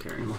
care anymore.